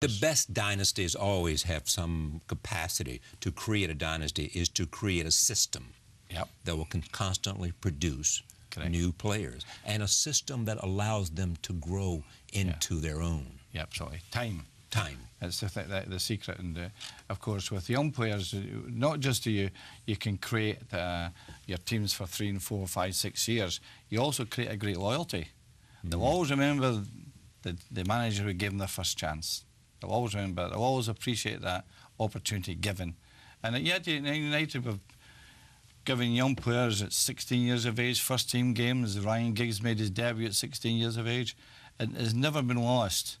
The best dynasties always have some capacity to create a dynasty is to create a system yep. that will constantly produce Correct. new players and a system that allows them to grow into yeah. their own. Yeah, absolutely. Time. Time. That's the, the, the secret. And uh, of course, with young players, uh, not just do you you can create uh, your teams for three and four, five, six years, you also create a great loyalty. Mm. They'll always remember the, the manager who gave them their first chance. They'll always remember, they'll always appreciate that opportunity given. And yet, United have given young players at 16 years of age first team games. Ryan Giggs made his debut at 16 years of age. It has never been lost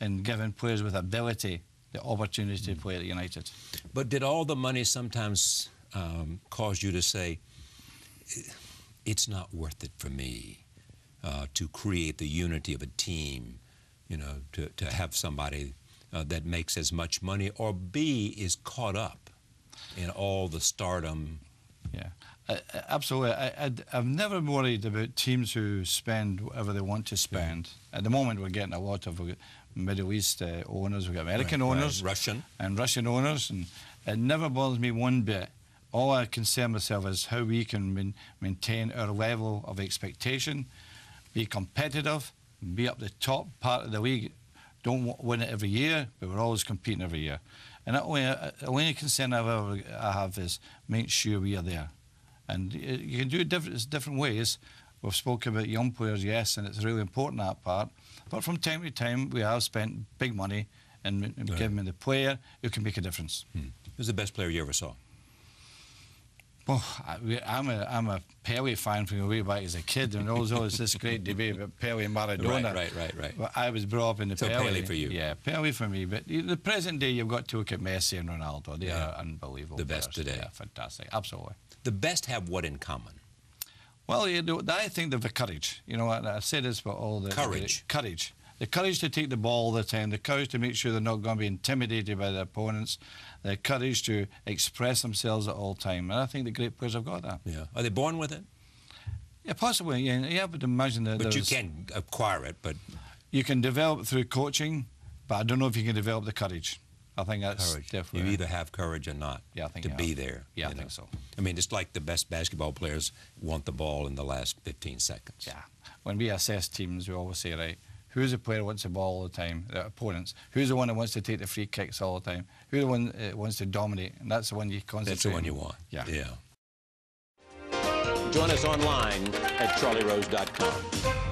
in giving players with ability the opportunity to play at United. But did all the money sometimes um, cause you to say, it's not worth it for me uh, to create the unity of a team, you know, to, to have somebody uh, that makes as much money, or B, is caught up in all the stardom? Yeah. Uh, absolutely. I, have never worried about teams who spend whatever they want to spend. Yeah. At the moment, we're getting a lot of Middle East uh, owners, we've got American right, owners, right. Russian, and Russian owners, and it never bothers me one bit. All I concern myself is how we can maintain our level of expectation, be competitive, be up the top part of the league. Don't win it every year, but we're always competing every year. And that way, uh, the only concern I have is make sure we are there. And you can do it different, different ways. We've spoken about young players, yes, and it's really important that part. But from time to time, we have spent big money in right. giving the player who can make a difference. Hmm. Who's the best player you ever saw? Well, I, am a I'm a Pele fan from way back as a kid, and there's always this great debate about Pele and Maradona. Right, right, right, right. I was brought up in the so Pele. Pele for you. Yeah, Pele for me. But the present day, you've got to look at Messi and Ronaldo. They yeah. are unbelievable. The best players. today. Yeah, fantastic. Absolutely. The best have what in common? Well, you know, I think they've the courage. You know, what I say this for all the courage. The, courage. The courage to take the ball all the time. The courage to make sure they're not going to be intimidated by their opponents. The courage to express themselves at all time. And I think the great players have got that. Yeah. Are they born with it? Yeah, possibly. Yeah, yeah but imagine that. But you can acquire it. But you can develop it through coaching. But I don't know if you can develop the courage. I think that's courage. definitely. You either have courage or not. Yeah, I think to be there. Yeah, I know? think so. I mean, it's like the best basketball players want the ball in the last 15 seconds. Yeah. When we assess teams, we always say, right, who's the player who wants the ball all the time? The opponents. Who's the one that wants to take the free kicks all the time? Who's the one that wants to dominate? And that's the one you concentrate. That's the one you want. Yeah. Yeah. Join us online at charlierose.com.